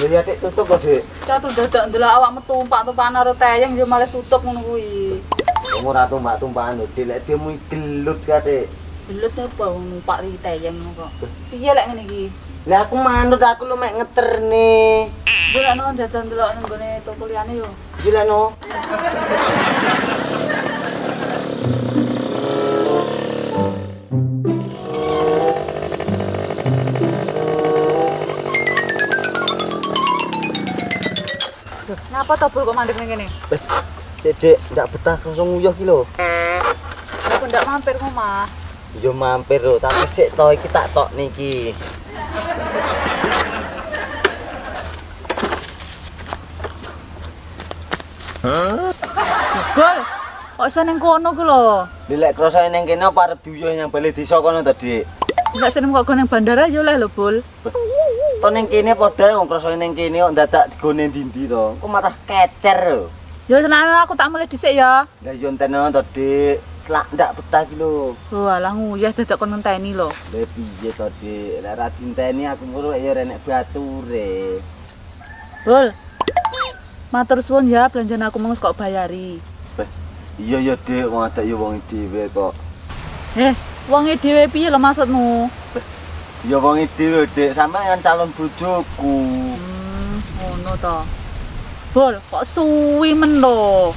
Ya ya dik tutup kok dik. Catu dadak ndelok awakmu tumpak-tumpakan karo teyeng yo malah tutup ngono kuwi. Ora tumbak-tumpakan lho dik lek dimu gelut ka dik. Belut apa numpak ri teyeng ngono kok. Piye lek ngene iki? Lah aku manut aku lu mek ngeterne. Ana jajan ndelok nang gone toko liyane yo. Gila no. Napa to bol kok mandek ning kene? Eh, Cek dik ndak betah langsung nguyuh ki lho. Aku ndak mampir ngomah. Yo mampir lho, tapi sik to iki tak tok niki. Bol. Kok iso ning kono ku lho? Lek krasa ning kene apa arep diuyuh yang bali desa kono to dik? Enggak seneng kok nang bandara yo leh lho bol. To ning kene padha wong krasa ning kene kok dadak digone ndi to. Kok malah kecer. Yo tenan aku tak mulai dhisik ya. Lah yo entene to dik. Selak ndak betah ki lho. Oh alah nguyah dadak kon ngenteni lho. Lah piye to dik? Lek ra dinteni aku ngono ya renek bature. Bol. Matur suwun ya belanjaan aku mau kok bayari. Iya ya dik, wong ada ya wong dhewe kok. Eh, wonge dhewe piye lho maksudmu? Ya wong dhewe dik, sampean kan calon bojoku. Hmm, ngono to. Bol, kok suwi men lho.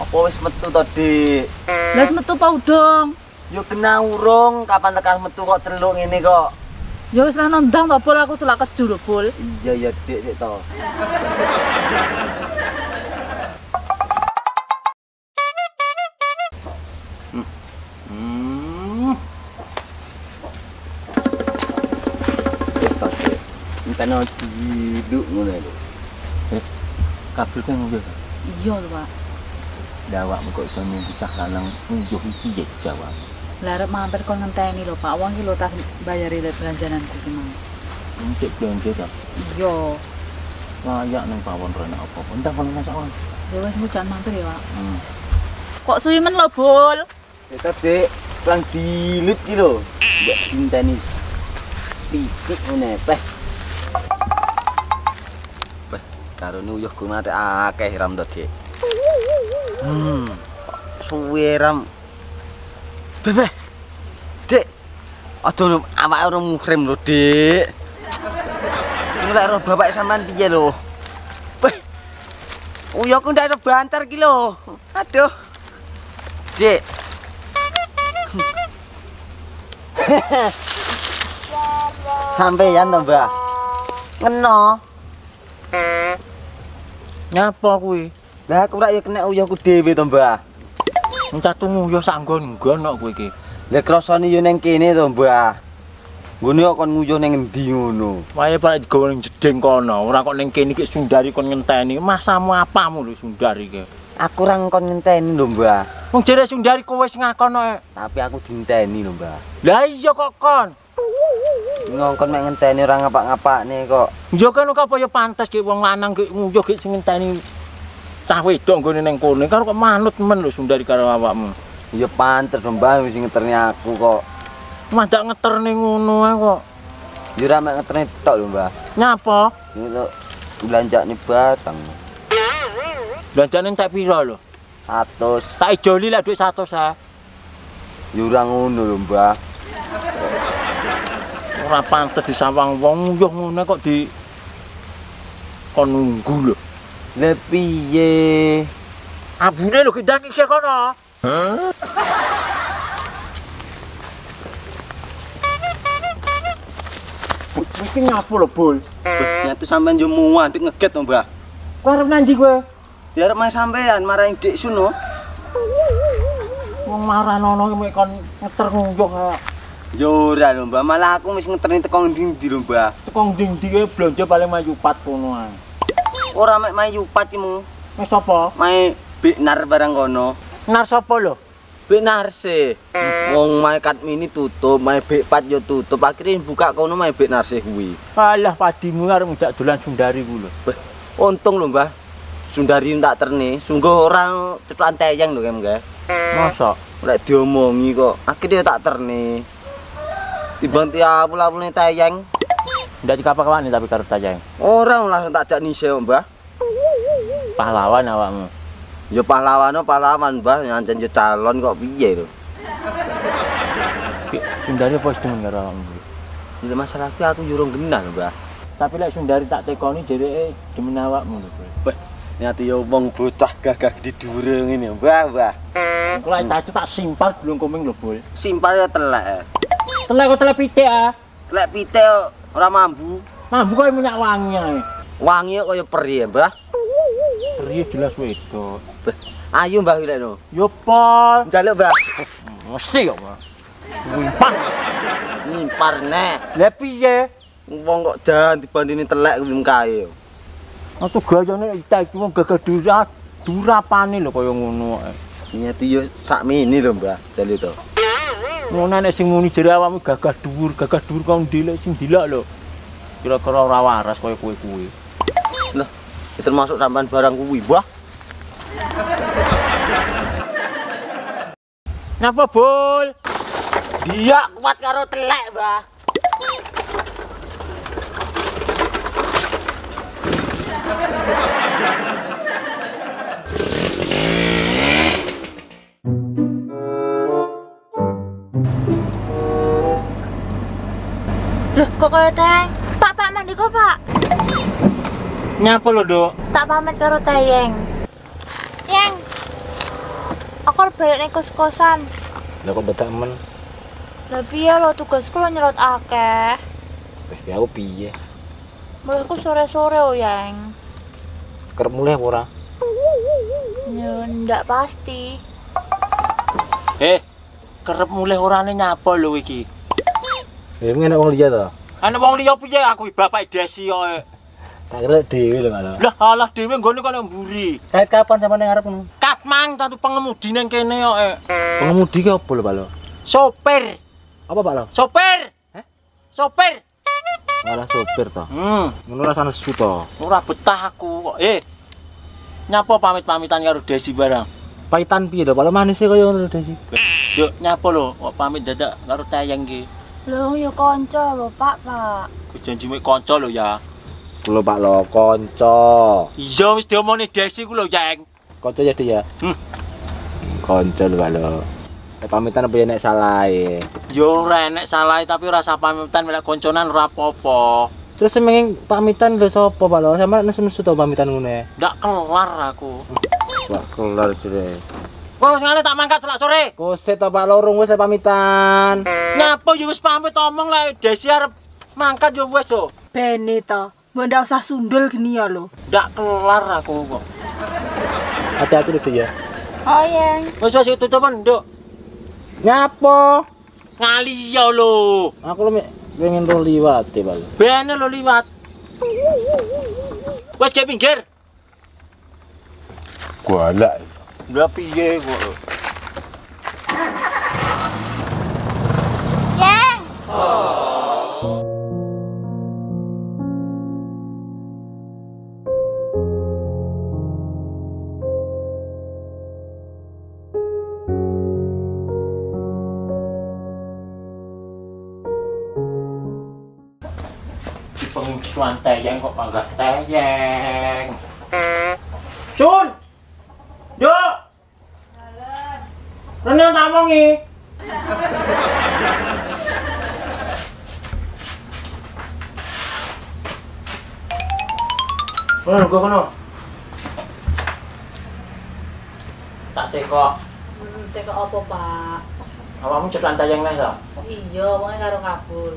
Apa wis metu to dik? Lah wis metu pa udong. Yo kena urung, kapan tekan metu kok teluk ngene kok. Ya wis lah nendang to bol aku selak keju lho bol. Iya ya dik sik to. Entene diduk ngono lho. Eh, kabel kan ngono. Iya lho, Pak. Awakmu kok iso cah lanang unjuh iki ya jawab. Lah arep mampir kon ngenteni lho, Pak. Wong iki lho tas bayari belanjananku ki mang. Cek belanja ta. Iya. Kayak nang pawon rene apa-apa. Entah kono masak on. Ya wis mujan mampir ya, Pak. Hmm. Kok suwi men lho, Bol? Tetap sih, pelang dilut ki lho. Mbak dinteni titik ngene peh. Peh, karo uyuh ku mate akeh ram Dik. Hmm. Suwe ram. Bebe. Dik. Aja awake ora muhrim lho, Dik. Ini lek bapak sampean piye lho? Peh. Uyuhku ndak ada banter ki lho. Aduh. Dik. Sampeyan to, Mbah. Ngeno. Nyapa kuwi? Lah aku rak ya kena uyahku dhewe to, Mbah. Encatumu ya sanggon nggon kok kowe iki. Lah krasane yo ning kene to, Mbah. Ngene kok kon nguyuh ning endi ngono? Wae pak digawa ning jeding kono, ora kok ning kene iki Sundari kon ngenteni. Masamu apamu lho Sundari iki? Aku ora kon ngenteni lho, Mbah. Wong jere Sundari kowe sing ngakono. e. Tapi aku dinteni lho, Mbah. Lah iya kok kon. Ngongkon mek ngenteni ora ngapak-ngapakne kok. Ya kan kok apa ya pantes ki wong lanang ki nguyuh ki sing ngenteni cah wedok nggone ning kono. Karo kok manut men lho Sundari karo awakmu. Ya pantes Mbah wis ngeterne aku kok. Mandak ngeterne ngono ae kok. Ya ora mek ngeterne tok lho, Mbah. Nyapa? Ini lho belanjane batang. Belanjane tak pira lho? 100. Tak ijoli lek dhuwit 100 ae. Ya ora ngono lho, Mbah. Ora pantes disawang wong nguyuh ngene kok di kon nunggu lho. Lah piye? Abune lho kindang isih kono. Hah? Iki ngapo lho, Bul? Nyatu sampean yo muat dik ngeget to, Mbah. Kowe arep nanji kowe? Ya arep main sampean marahin Dik Suno. Wong maranono mek kon ngeter nguyuh ora lho, Mbah. Malah aku wis ngeterni teko ndi-ndi lho, Mbah. teko ndi-ndi kowe paling maju pat kono ae. Ora mek mayu pat ki mu. Wis sapa? Biknar barang kono. Nar sapa lho? Biknar sih. Wong mae kat mini tutup, mae Bik pat yo tutup. Akhirnya buka kono mae Biknar sih kuwi. Alah padimu arep ngejak dolan Sundari ku lho. Untung lho, Mbah. Sundari tak terni, sungguh orang cetukan teyang lho kem, Mbah. Masa? Lek diomongi kok, akhirnya tak terni. Timbang tiap pula-pula tayang. Ndak dikapak-kapakne tapi karo Tayang. Ora langsung tak jak nise, Mbah. Pahlawan awakmu. Ya pahlawan pahlawan, Mbah. Nyancen yo calon kok piye lho. Ki- Sundari apa wis demen karo awakmu? Ini masalah aku yo urung kenal, Mbah. Tapi lek Sundari tak tekoni jereke demen awakmu lho. Bro. Nyati yo wong bocah gagah di dhuwur ngene, Mbah, Mbah. Engko lek tak tak simpal belum komeng lho, Bol. Simpel yo telek. eh. Telek kok telek pitik ah. Telek pitik ora mambu. Mambu koyo minyak wangi ae. Wangi kok kaya peri, ya, Mbah. Riye jelas wedok. Ayo, Mbah Wilekno. Yo pol. Njaluk, Mbah. Mesti kok, Bro. Wimpan. Nyimpar nek. Lah piye? Wong kok jan dibandingin telek kuwi mkae. Yo. Aku gayane ita iki wong gagah dura durapane lho kaya ngono ae. Nyati yo sakmene lho, Mbah. Jale to. Ngono nek sing muni jere awakmu gagah dhuwur, gagah dhuwur kok ndelok sing dilak lho. Kira-kira ora waras kaya kowe-kowe. Lah, itu termasuk sampean barang kuwi, Mbah. Napa, Bol? Dia kuat karo telek, Mbah. Kok kaya teng? Pak, pak, mandi kok, Pak? Nyapa lho, Dok? Tak pamit karo Tayeng. Yang. Aku balik ning kos-kosan. Lah kok bedak men? Lah piye lo tugasku lo nyelot akeh. Wis aku piye? Mulaiku sore-sore oh, Yang. Kerep mulai ora? Ya, ndak pasti. Eh, kerep mulai orane nyapa lho iki. Ya ngene wong liya to. Ana wong liya piye aku bapak Desi kok. Tak kira dhewe lho malah. Lah alah dhewe nggone kok mburi. Kait kapan sampean ngarep ngono? Katmang tantu pengemudi nang kene kok. Pengemudi ki opo lho, Pak lo? Sopir, Apa Pak lo? sopir. Hah? Sopir. Malah sopir to. Hmm, Ngono rasane susu to. ora betah aku kok. Eh. Nyapa pamit-pamitan karo Desi barang? Paitan piye to? Pak lo manis e koyo ngono Desi. Yuk nyapa lho, pamit dadak karo Tayang ki. Lho, ya kanca lho, Pak, Pak. Janji mek kanca lho ya. Kulo Pak lo kanca. Iya wis diomongne Desi ku lho, Yang. Kanca jadi ya. Hmm. Kanca lho Pak lo. Eh, pamitan apa ya nek salah e. Yo ora enek salah tapi ora usah pamitan melek konconan ora apa-apa. Terus semenging pamitan lho sapa Pak lo? Sampe nesu-nesu to pamitan ngono e. Ndak kelar aku. Wah, kelar jere. Wah, wis ngale tak mangkat selak sore. Koset to Pak lo urung wis pamitan. Nyapa yo wis pamit omong lek Desi arep mangkat yo wis oh. Bene to. Mbok ndak usah sundul geni ya lho. Ndak kelar aku kok. Hati-hati lho ya. Oh, Yang. Wis wis tutupan nduk. Nyapo? Ngali yo lho. Aku lo pengen ro liwat e Pak lo. Bene lho liwat. Wis ke pinggir. Galak. Lah piye kok. Yang. Di pengungsian tayang kok panggah tayang. Sun. Yo. Renang tak mongi. Kono gua kono. Tak teko. Hmm, teko apa, Pak? Awakmu cetan tayang nek to? Iya, wonge karo kabul.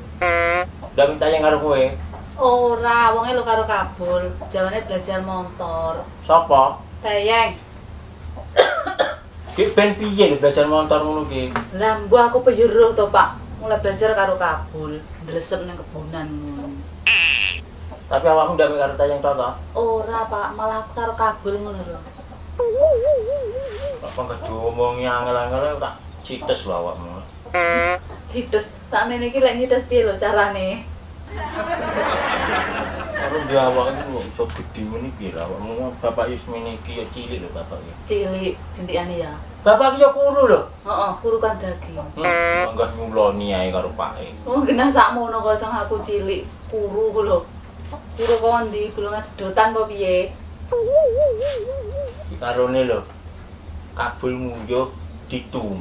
Ndak minta tayang karo kowe. Ora, wonge lo karo kabul. Jawane belajar motor. Sopo? Tayeng. Ki ben piye belajar motor ngono ki? Lah, mbah aku penyuruh to, Pak. Mulai belajar karo kabul, ndresep ning kebunan ngono. Tapi awakmu ndak karo tayang to to? Ora, Pak, malah aku karo kabul ngono lho. Kok kok diomongi angel-angel tak cites lho awakmu. Titus, tak mene iki lek nyites piye lho carane? Karo dia awak iki kok iso gede piye lah awakmu bapak Yusmini iki ya cilik lho bapak iki. cilik cintikane ya Bapak iki ya kuru lho. heeh kurukan daging Hmm, Anggah nyuloni ae karo pake. oh genah sakmono kok sang aku cilik kuru ku lho kuru kok ndi gulungan sedotan apa piye karone lho. Kabulmu yo ditunggu.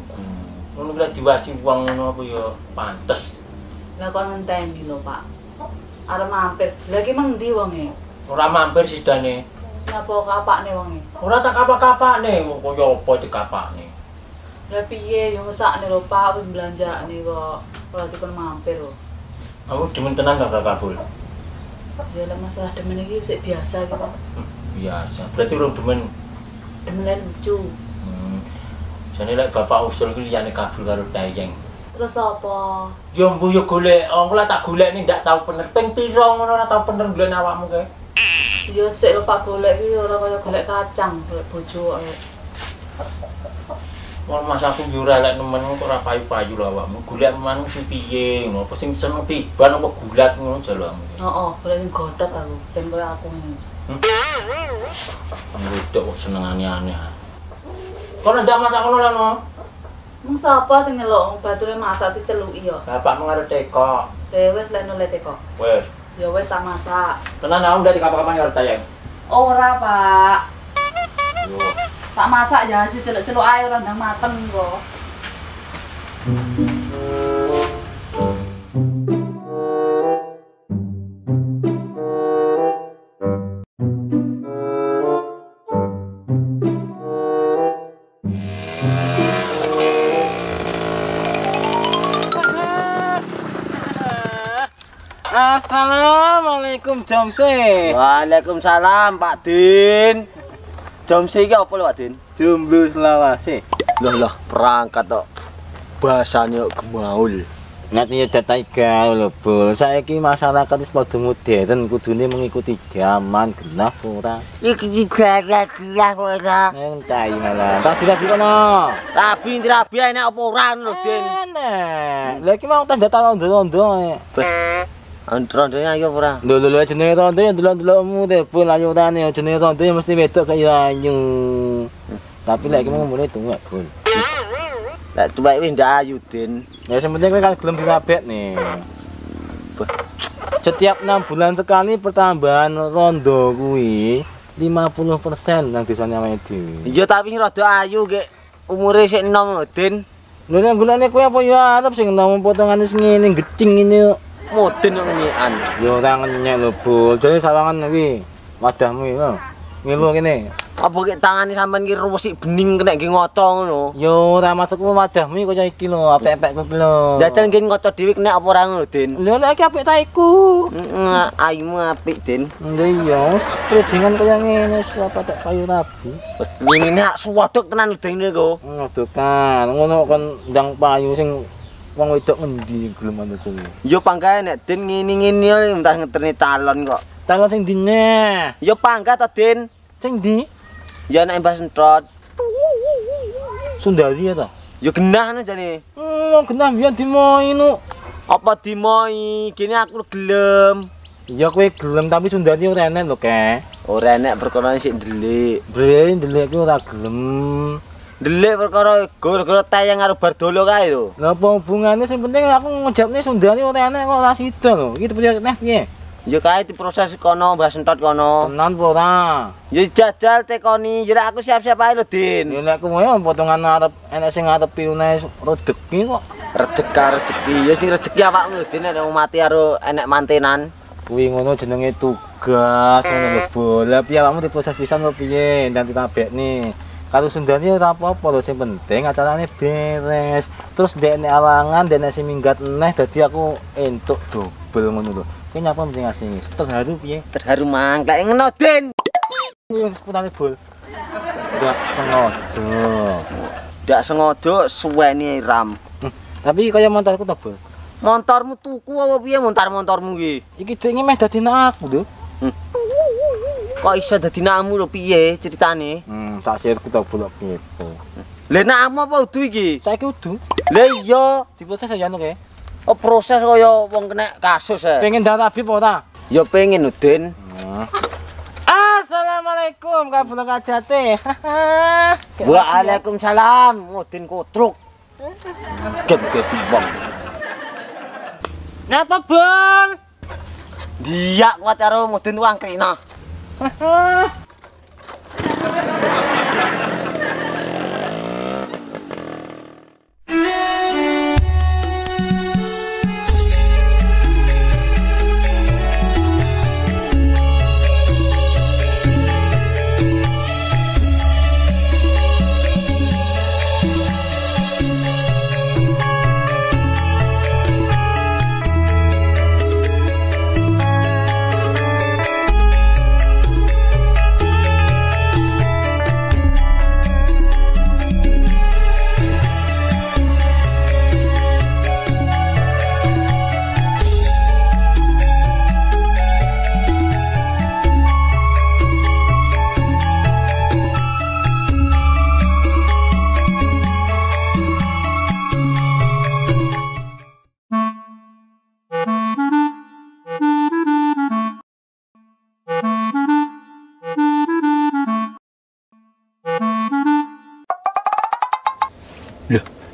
Ngono kuwi diwaji wong ngono apa ya pantes. lah kok ngenteni lho Pak arep mampir lha iki mang ndi wonge Ora mampir sidane. napa kapakne wonge Ora tak kapak-kapakne, kaya apa dikapakne. lah piye yo ngesakne lho Pak wis belanjane kok ora dikon mampir lho Aku demen tenan gak kabul. ya lah masalah demen iki wis biasa gitu Biasa. Berarti urung demen. demen lucu Hmm. Jane lek bapak usul ki liyane kabul karo Dayeng. Terus apa Yo mbu yo golek, aku lah tak golek nih ndak tau bener. Ping pira ngono ora tau bener golek awakmu kae. yo sik lho Pak golek iki ora kaya golek kacang golek bojo ae Wong mas aku yo ora lek nemen kok ora payu-payu lho awakmu. Golek manung sing piye ngono, apa sing seneng tiban apa gulat ngono jalo awakmu. heeh golek sing godhot aku ben kaya aku ini Wong wedok kok senengane aneh. Kok ndak masak ngono lah no. Mung sapa sing nyeluk bature masak diceluki ya? Bapakmu karo teko. Eh wis lek nolete kok. Wes, Ya wis tak masak. tenan aku ndak dikapak-kapan karo Dayeng. Ora, Pak. Yo. Tak masak ya, celuk-celuk ae ora ndang mateng kok. Assalamualaikum Jomse. Waalaikumsalam Pak Din. Jam iki apa lho Pak Din? Jomblo selawase. Loh loh perangkat tok. Bahasane kok gemaul. Nanti ya data gaul lho, Bul. Saiki masyarakat wis padha modern, kudune mengikuti zaman genah ora. Iki jaga dia ora. Entai malah. Tak dira dikono. Rabi rabi enak apa ora lho Din. Enak. Lah iki mau tanda tangan Androndenya ayo ora. Lho lho jenenge rondo ya delok-delokmu te, Bul ayu tane jenenge rondo ya mesti wedok kaya ayu. Tapi lek iki mau mulai tunggak, Bul. Lek tuwek wis ndak ayu Din. Ya yang penting kowe kan gelem dirabek nih. Setiap enam bulan sekali pertambahan rondo kuwi 50% nang desane awake dhewe. Iya tapi rada ayu gek umure sik enom lho Din. Lho nek gulane kowe apa ya arep sing enom potongane sing ngene gecing ngene. Mudin kok nyenyikan. Ya ora ngenyek lho, Bul. Jane sawangan kuwi wadahmu iki lho. Ngilu kene. Apa gek tangane sampean ki rusik bening kena nggih ngoco ngono. Yo ora masuk ku wadahmu iki kaya iki lho, apik-apik kuwi lho. Jajal nggih ngoco dhewe kena apa ora ngono Din. Lho lek iki apik ta iku. Heeh, ayumu apik Din. Lho iya, predingan kaya ngene apa tak kayu rabi. Ini nak suwaduk tenan lho Din niku. Aduh kan, ngono kan ndang payu sing wong wedok ngendi gelem anu kuwi. Yo pangkae nek Din ngene-ngene yo entah ngeterni calon kok. Tangan sing dine. Yo pangkat to Din. Sing di Ya nek mbah sentrot. Sundari ya ta? Yo genah anu jane. Hmm, genah biyen dimoi nu. Apa dimoi? Gini aku gelem. Ya kowe gelem tapi Sundari ora enek lho, Kek. Ora enek perkara sik ndelik. Bre, ndelik ki ora gelem. Ndelik perkara gara-gara tayang karo Bardolo kae lho. Lah apa hubungane sing penting aku ngejawabne Sundari ora enek kok ora sida lho. Iki piye neh piye? Ya kae diproses kono mbah sentot kono. Tenan apa ora? Ya jajal tekoni, ya aku siap-siap ae lho Din. Ya nek kowe potongan arep enek sing ngarepi uneh rezeki kok. Rezeki rezeki, ya sing rezeki awakmu lho Din nek mati karo enek mantenan. kuwi ngono jenenge tugas ngono lho bola piye awakmu diproses pisan kok piye dan ditabekne Sundani ora apa-apa lho sing penting acarane beres. Terus dekne alangan dekne sing minggat neh dadi aku entuk dobel ngono lho. Kuwi nyapa mesti ngasih terharu piye? Terharu mangklek ngono kuwi seputane bol. Ndak sengaja. Ndak sengaja suweni ram. tapi kaya montarku to bol Montormu tuku apa piye? Montar-montormu ki? iki dene meh dadi aku lho Kok iso dadi namu lho piye ceritane? hmm tak sirku to bolak gitu Lah namu apa udu iki? saiki udu Lah iya, diproses anu kae oh, proses kaya wong kena kasus e. pengen darah Habib ora Ya pengen Udin. Assalamualaikum kabul kajate. Waalaikumsalam, Udin kotruk. Get-get wong. Ngapa, Bang? Dia kuat karo Udin wang krina. ¡Ahhh!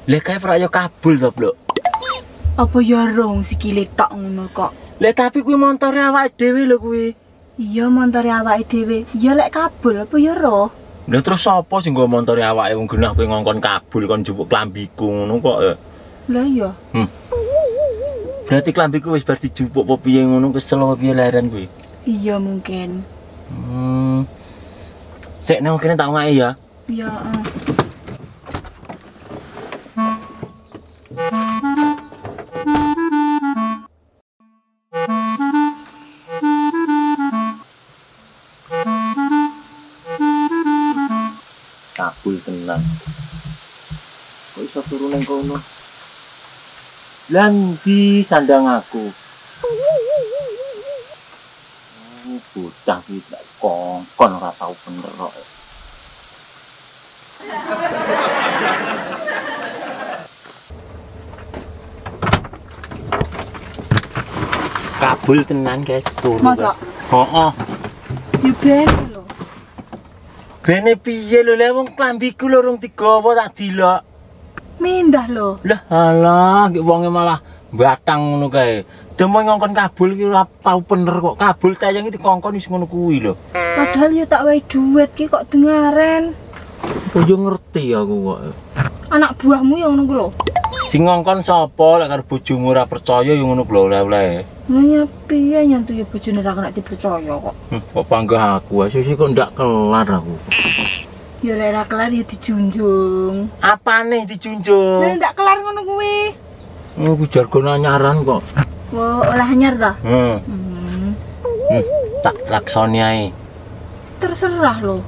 Lah kae ora yo kabul to, Blok. Apa ya rong sikile tok ngono kok. Lah tapi kuwi montore awake dhewe lho kuwi. Iya montore awake dhewe. Ya lek kabul apa ya roh? Lah terus sapa sing nggo montore awake wong genah kowe ngongkon kabul kon jupuk klambiku ngono kok. ya? Lah iya. Berarti klambiku wis bar dijupuk apa piye ngono kesel apa piye leren kuwi. Iya mungkin. Hmm. Sik nang kene tak ngake ya. Ya eh. Kabul tenan. Kok iso turu ning kono? Lan di sandang aku. Oh, bocah iki tak kongkon ora tau bener kok. Kabul tenan guys turu. Masa? Heeh. Ya ben lho. Bene piye lho lek wong klambiku lho rung digawa tak dilok. Mindah lho. Lah alah, wonge malah batang ngono kae. Demo ngongkon kabul ki ora tau bener kok. Kabul tayang iki dikongkon wis ngono kuwi lho. Padahal ya tak wae duit ki kok dengaren. Oh yo ngerti aku kok. Anak buahmu ya ngono ku lho. Sing ngongkon sapa lek karo bojomu ora percaya yo ngono lho oleh-oleh. Nanya piye nyantu ya bojone ra kena dipercaya kok. Hmm, kok panggah aku, susi kok ndak kelar aku. Ya lek ra kelar ya dijunjung. Apane Lah dijunjung? ndak kelar ngono kuwi. Oh, ku jargon anyaran kok. Wah, olah anyar ta? Hmm, Hmm. hmm, tak laksoni ae. Terserah lho.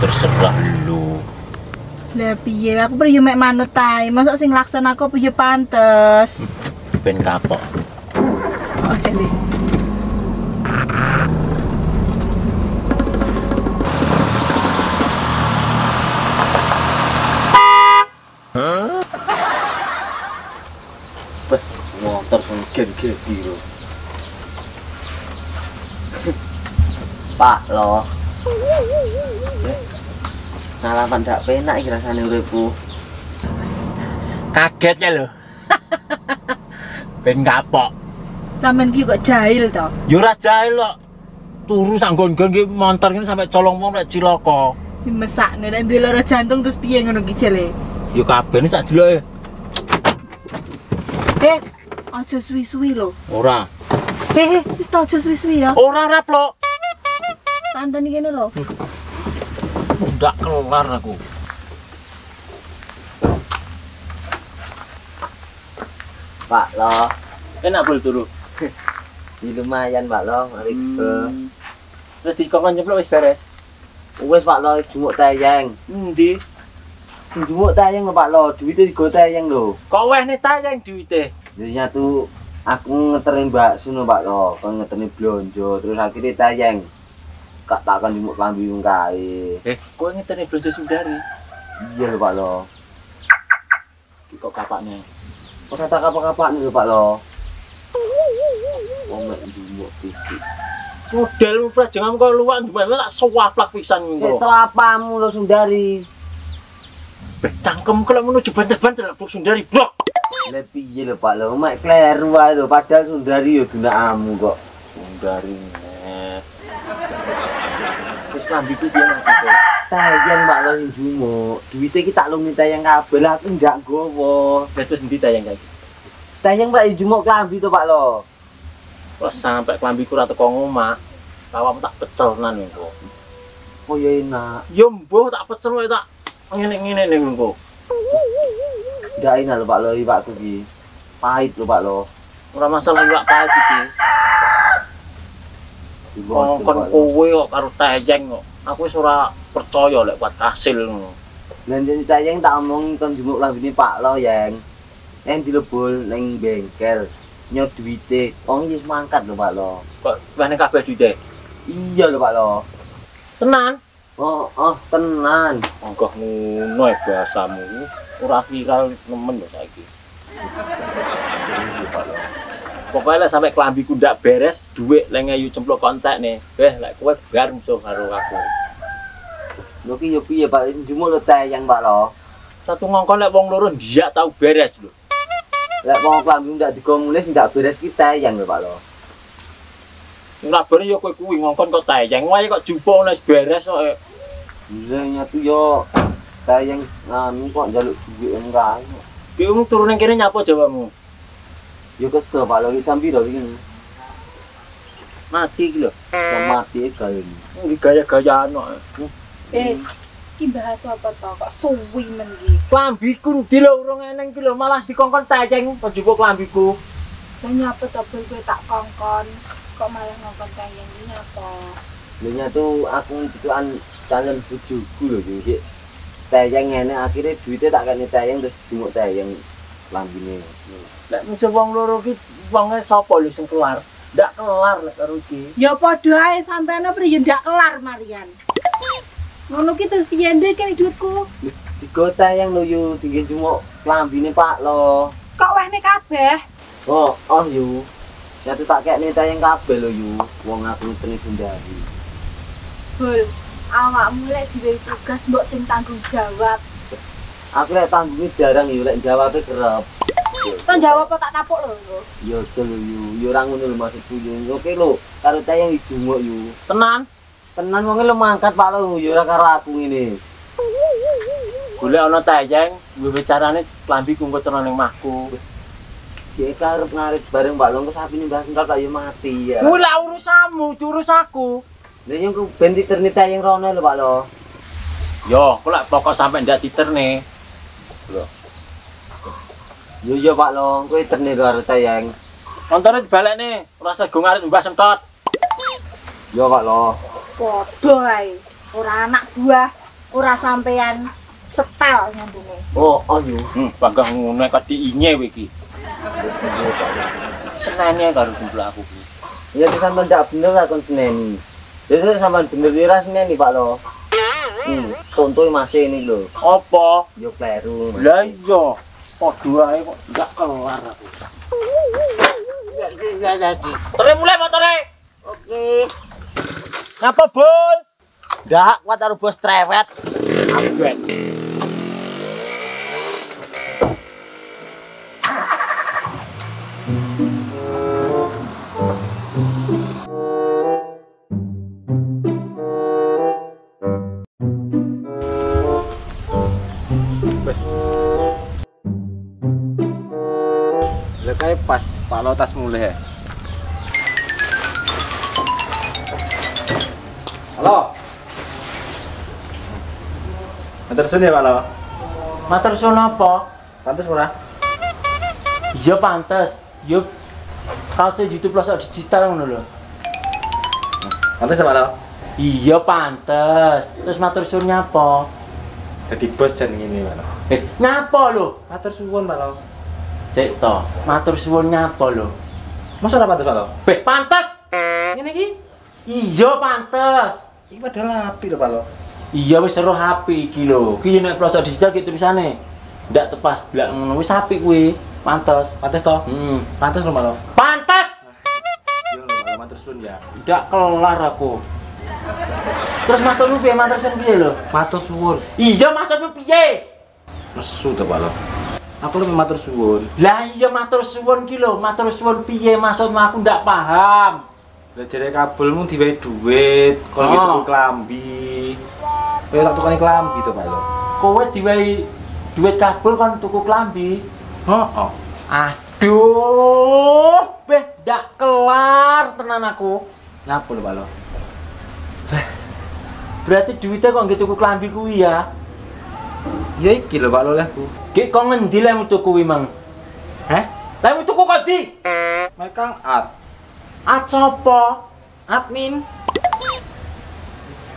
Terserah lu. Lah piye aku yo mek manut tae. Masa sing laksana aku piye pantes. Ben kapok. Sing gen-gedi lho. Pak lo. Eh, Ngalaman dak penak ben kapok. Sampeyan ki kok jahil to? Yo ora jahil kok. Turu sanggon-gon ki montor kene sampe colong wong lek cilaka. Dimesakne nek duwe lara jantung terus piye ngono ki jele? Yo kabeh tak deloke. Eh, aja suwi-suwi lho. Ora. Eh, eh, wis ta aja suwi-suwi ya. Ora rap lo. Tanteni kene lho. Ndak kelar aku. Pak lo. Enak bol turu. Di lumayan Pak lo, mari ke. Terus dikongkon nyeplok wis beres. Wes Pak lo jumuk tayang. Endi? Sing jumuk tayang lho Pak lo, duwite digo tayang lho. Weh nih tayang duwite. Jadinya tuh aku ngeterin Mbak Suno Pak lo, kan ngeterin blonjo, terus akhirnya tayang. Kak takkan jumuk lambi kae. Eh, kowe ngeteni blonjo sundari. Iya lho Pak lo. Kok kapaknya. Kok kata kapak-kapak nih lho Pak lo. Omek jumuk pipi. Model prajangan kok luwak gimana tak sewaplak pisan engko. Itu apamu lo Sundari? Beh, cangkem kalau menuju banter-banter Buk Sundari blok. Lah piye lho Pak lo, mek kleru ae lho padahal Sundari yo dunakamu kok. Sundari nek. Terus klambiku dia masih kok. Tayang Pak lo sing jumuk. Duite iki tak lungi tayang kabeh lah aku ndak gowo. Lah terus endi tayang kae? Tayang Pak jumuk klambi to Pak lo. Pas sampai klambiku ra teko ngomah, awakmu tak pecel nan engko. Oh ya enak. Yo mbuh tak pecel wae tak ngene-ngene ning engko. Ndak enak lho Pak lo iwakku iki. Pahit lho Pak lo. Ora masalah iwak pahit iki. Kongkon kowe kok karo tayang kok. Aku wis ora percaya lek kuat hasil ngono. Jadi tayang tak omongi kon jumuk lambine Pak lo yang. Yang dilebul ning bengkel. Nyot duite. Wong iki wis mangkat lho Pak lo. Kok wene kabeh duite. Iya lho Pak lo. Tenan. Oh, oh, tenan. Anggoh ngono bahasamu. Ora viral nemen lho saiki. Pokoknya lah sampai kelambiku ndak beres, duit lek ngayu cemplok kontak nih. Beh, lek kowe bar musuh karo aku. Lho ki yo piye Pak lo tayang Pak lo. Satu ngongkon lek wong loro dia tahu beres lho. Lek wong klambi ndak digomulis ndak beres kita yang lho Pak lo. Ngabari yo kowe kuwi ngongkon kok tayang wae kok jumpo wis beres kok. eh. Bilangnya tuh yo tayang ngami kok jaluk duit enggak. Ki umum turun ning kene nyapa jawamu? Yo kesel Pak lo iki sambil lho iki. Mati iki lho. Yang mati kali ini. Gaya-gayaan kok. Eh, iki bahas apa to kok suwi men iki. Klambiku ndi lho urung eneng ki lho malah dikongkon tayang kok jumpo klambiku. Lah nyapa to bel kowe tak kongkon. Kok malah ngongkon tayang iki nyapa? Lenya tuh aku ngituan calon bujuku lho iki. Tayang ngene akhirnya duitnya tak kene tayang terus jumuk tayang lambine. Lek musuh wong loro ki wonge sapa lho sing kelar? Ndak kelar lek karo iki. Ya padha ae sampean apa ya ndak kelar Marian. Ngono ki terus piye ndek kene duitku? Tiga tayang lho yu tinggi jumuk lambine Pak lo. Kok wehne kabeh? Oh, oh yu. Satu tak kayak nih tayang kabel lo yu. Wong aku tenis sundari. Bul, awakmu lek diwe tugas mbok sing tanggung jawab. Aku lek tanggungnya jarang yu, lek jawabnya kerap. Kan jawab apa tak tapuk lho. Yo tuh yu, yu orang ngono lho maksudku yu. Oke lo, karo tayang dijumuk yu. Tenan, Tenan wong lo mangkat Pak lo, yu ora karo aku ngene. golek ana tayang, gue bicarane klambiku engko terus ning mahku. Dia karep ngarep bareng Pak lo, kok sapi nih bahas entar tak yo mati ya. Kuwi lah urusanmu, urus aku. Lah yang ku ben diterni tayang rono lho Pak lo. Yo, kok lek pokok sampe ndak diterne. Yo yo Pak lo, kowe terni karo tayang. Montore dibalekne, ora sego ngarit mbah sentot. Yo Pak lo. Padha ae. Ora anak buah, ora sampean setel nyambunge. Oh, oh yu. Hmm, bangga ngono kok diinye kowe iki. Senene karo kumpul aku ki. Ya itu sampean ndak bener lah kon seneni. Jadi sampean bener ora seneni Pak lo. Hmm, contoh masih ini lho. Apa? Yo kleru. Lah iya, padha ae kok ndak kelar aku. Tore mulai motore. Oke. Ngapa, Bol? Ndak kuat karo bos trewet. Aku ben. Lah kae pas Pak Lo tas mulai Halo. Matur suwun ya Pak Lo. Matur suwun apa? Pantes ora? Iya pantes. Yo kaos YouTube plus digital ngono lho. Pantes ya Pak Lo. Iya pantes. Terus matur suwun nyapa? Dadi bos jan ngene Pak Lo. Eh, nyapa lho? Matur suwun Pak Lo. Sik to, matur suwun nyapa lho? Masa ora pantes Pak Lo? Beh, pantes. Ngene iki. Iya pantes. Iki padahal api lho Pak Lo. Iya wis seru HP iki lho. Ki nek pelosok digital ki tulisane. Ndak tepas blak ngono wis apik kuwi. Pantes. Pantes to? Hmm. Pantes lho Pak Lo. Pantes. sun ya. Ndak kelar aku. Terus maksudmu piye matur suwun piye lho? Matur suwun. Iya maksudmu piye? Nesu to Pak lo. Aku lebih matur suwun. Lah iya matur suwun ki lho, matur suwun piye maksudmu aku ndak paham. Lah jare kabelmu diwehi duit, Oh. gitu tuku klambi. Kowe tak tukani klambi to Pak lo. Kowe diwehi duit kabul kon tuku klambi. Heeh. Aduh, beh ndak kelar tenan aku. Nyapa lho Pak lo? Berarti duitnya kok nggih tuku klambi kuwi ya? Ya iki lho Pak lo lehku. Ki kok ngendi lemu tuku kuwi, Mang? Heh? Lemu tuku kok di? Mekang at Sapa? admin.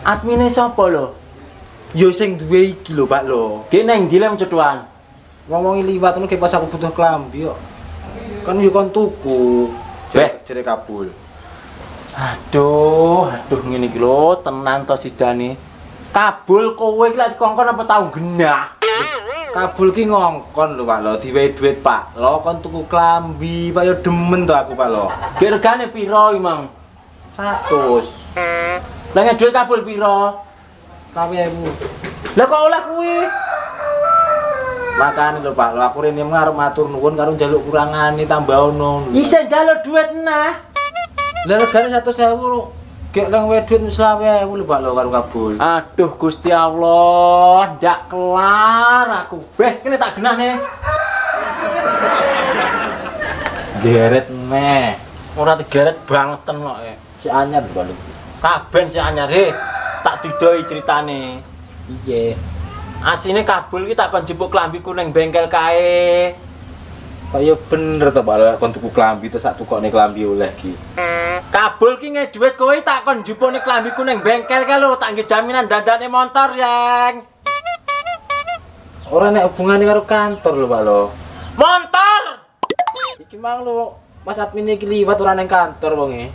Admine sapa lho? Yo sing duwe iki lho Pak lo. Ki neng ndi lemu cetuan? Ngomongi liwat ngono ki pas aku butuh klambi yo. Kan yo kon tuku. Jere jere kabul. Aduh, aduh ngene iki lho, tenan to sidane. Kabul kowe iki lek kongkon apa tau genah? Kabul ki ngongkon lho Pak lo, diwehi duit Pak lo kon tuku klambi, Pak yo demen to aku Pak lo. Ki regane piro iki, Mang? 100. Lah duit kabul piro? Kawe ewu. Lah kok oleh kuwi? Makane lho Pak lo, aku rene ngarep matur nuwun karo njaluk kurangane tambah ono. Isih njaluk duit nah. Lah regane 100.000 lho. Gek leng duit 20.000 lho Pak lo karo kabul. Aduh Gusti Allah, ndak kelar aku. Beh, kene tak genah nih. Geret meh. Ora digeret bangeten kok. eh. Si anyar lo. Kaben si anyar he. Tak didoi ceritane. Iya. Asine kabul ki tak kon jupuk klambiku ning bengkel kae. Kok yo bener to Pak kon tuku klambi terus sak tukokne klambi oleh ki. Kabul ki nge duit kowe tak kon jupuk ning klambiku ning bengkel kae lho, tak nggih jaminan dandane motor, Yang. Ora nek hubungane karo kantor lho Pak lo. Motor! Iki mang lho, Mas admin iki liwat ora nang kantor wonge.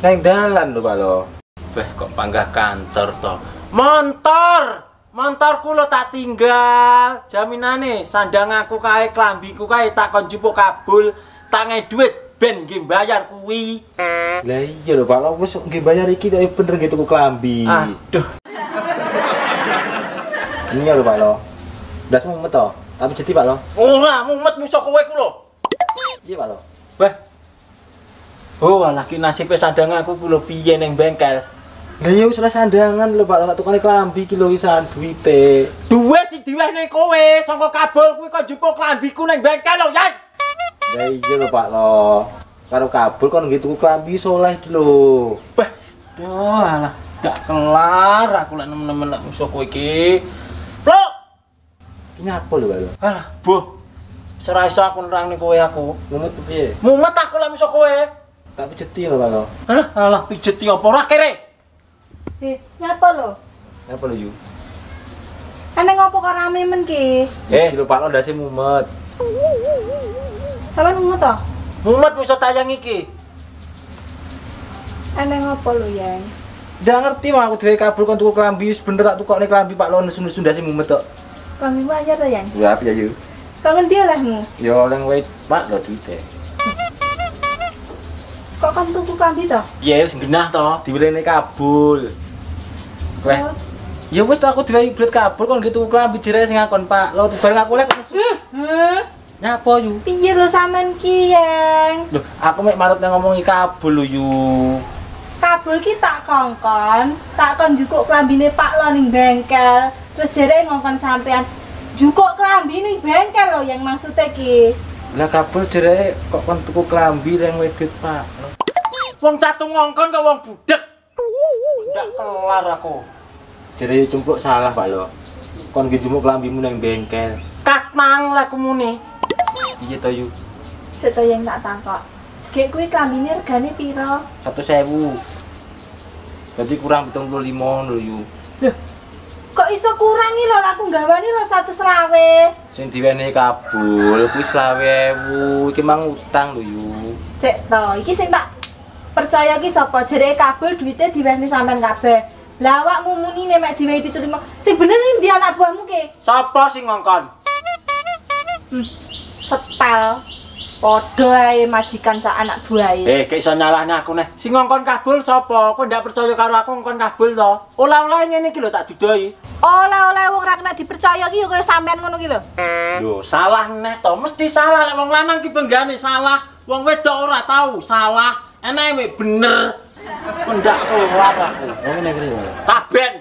Nang dalan lho Pak lo. Beh, kok panggah kantor to? Motor! Montorku lo tak tinggal. Jaminane sandang aku kae, klambiku kae tak kon jupuk kabul, tak duit ben nggih bayar kuwi. Lah iya lho Pak lo wis nggih bayar iki tapi bener gitu tuku klambi. Aduh, Ini lho Pak lo. Ndas mumet to. Tapi jadi Pak lo. ora mumet musuh kowe ku lho. Iya Pak lo. Beh. Oh, alah ki nasibe sandang aku ku lho piye ning bengkel. Lah ya wis sandangan lho Pak lo tak tukane klambi iki lho isan duwite. Duwe sing diwehne kowe saka kabul kuwi kok jupuk klambiku ning bengkel lho, Yan. Lah iya lho Pak lo. Karo kabul kon nggih tuku klambi soleh iki lho. Beh, duh alah gak kelar aku lek nemen-nemen lek musuh kowe iki. Plok. Iki nyapa lho Pak lo. Alah, boh. Serai iso aku nerangne kowe aku. Mumet piye? Mumet aku lek musuh kowe. Tak pijeti lho Pak lo. Alah, alah pijeti apa ora kere? Eh, nyapa lo? Nyapa lho yu? Ane ngopo kok rame men ki? Eh. Pak lo ndase mumet. Sampeyan ngono to? Mumet musuh tayang iki. Ane ngopo lo, Yang? Ndak ngerti mah aku dhewe kabul kon tuku klambi wis bener tak tukokne klambi Pak lo nesu-nesu ndase mumet tok. Iku aja to, Yang? Ya piye yu? Kang ngendi olehmu? Ya oleh wae Pak lo duwite. Kok kan tuku kambi to? Piye wis genah to? Diwilene kabul. Weh, ya wis tuh aku diwehi duit kabul kon gitu klambi jere sing ngakon Pak. Lo bareng aku lek nesu. Nyapa yu? Piye lo sampean ki, Yang? Loh, aku mek marut nang ngomongi kabul lho yu. Kabul ki tak kongkon, tak kon jukuk klambine Pak lo ning bengkel. Terus jere ngongkon sampean jukuk klambi ning bengkel lo yang maksudnya ki. Lah kabul jere kok kon tuku klambi yang wedit Pak. Wong catu ngongkon kok wong budek. Ndak kelar aku. Jere cumpluk salah Pak lo. Kon nggih jumuk klambimu nang bengkel. Katmang lah kumune. Iya to yu. Seto yang tak takok. Gek kuwi klambine regane piro? Satu sewu. Berarti kurang betul puluh lima lho yu. Kok iso kurangi lo aku gawani lo satu selawe. Sing diwenehi kabul kuwi selawe ewu. Iki mang utang lho yu. Sik to, iki sing tak percaya ki sapa jere kabel duitnya diwehne sampean kabeh. Lah awakmu muni nek diwehi 75. Sing bener iki ndi anak buahmu ki? Sapa sing ngongkon? Setel. Podo ae majikan sak anak buahe. Eh, kayak iso nyalahnya aku nih. Si ngongkon kabul sapa? Kok ndak percaya karo aku ngongkon kabul to? Olah-olah ngene iki lho tak dudoi. Oleh-oleh wong ra kena dipercaya ki yo kaya sampean ngono ki lho. Lho, salah neh to. Mesti salah lek wong lanang ki benggane salah. Wong wedok ora tahu salah. Enake bener. Kok ndak keluar aku. Ngene iki. lho. Taben.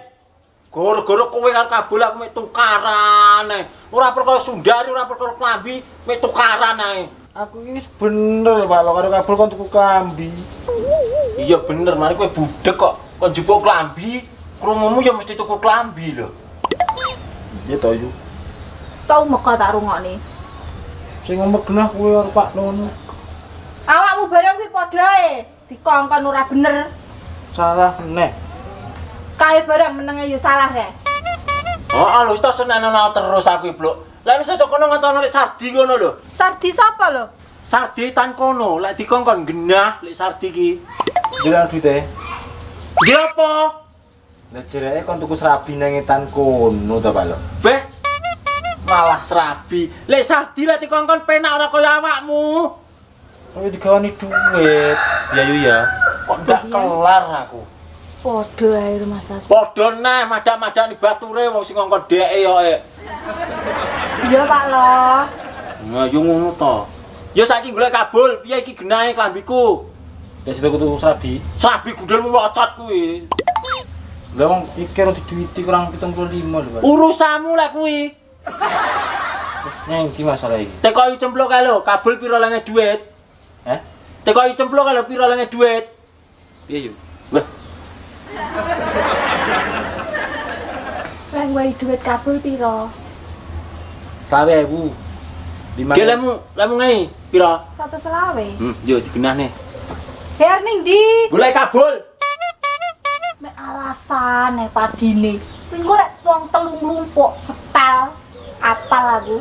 Goro-goro kowe karo kabul aku mek tukaran ae. Ora perkara sundari, ora perkara klambi, mek tukaran ae. Aku ini bener Pak lo karo kabel kon tuku klambi. Iya bener, mari kowe budek kok. Kon njupuk klambi, krungumu ya mesti tuku klambi lho. Iya to yu. Tau meka tak rungokne. Sing megenah kuwi karo Pak Nono. Awakmu bareng kuwi padha ae dikongkon ora bener. Salah neh. Kae bareng menenge yo salah rek. Oh, lho wis tak senenono terus aku blok. Lah wis sesuk kono ngotono lek sardi ngono lho. Sardi sapa lho? Sardi tan kono, lek dikongkon genah lek sardi ki. Bilang duite. Dia apa? Lah jereke kon tuku serabi nang etan kono to Pak lo. Beh. Malah serabi. Lek sardi lek dikongkon penak ora kaya awakmu. Kowe digawani duit. Ya yu ya. Kok ndak kelar aku. Podo ae rumah sakit. Padha neh madak-madak ni bature wong sing ngongkon dheke yo e. Iya Pak lo. Nah, yo ngono to. Yo saiki golek kabul, piye iki genahe klambiku? Ya situ tuku serabi. Serabi gundul locot kuwi. Lah wong iki ora diduiti kurang 75 lho Pak. Urusanmu lek kuwi. Terus nyang iki masalah iki. Tekoki cempluk kae lho, kabul piro lenge duit? Cempluk kae lho piro lenge duit? Piye yu? Wah, Lah wae duit kabul piro? Selawe ibu. Lima. Ge lemu, lemu ngai piro? Satu selawe. Hmm, yo digenah nih. Her ning ndi? Golek kabul. Mek alasan e padine. Kuwi golek wong telung lumpuk setel. Apal aku.